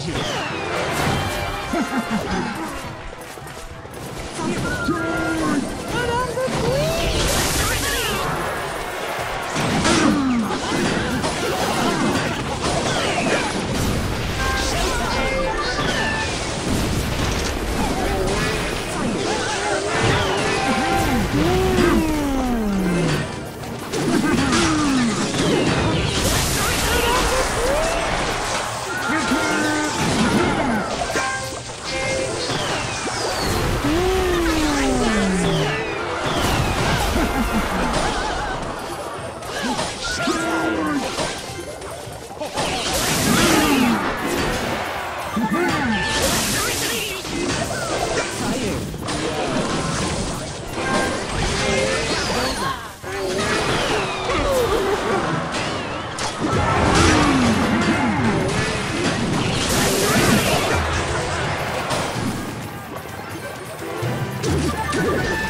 Thank you. Come on.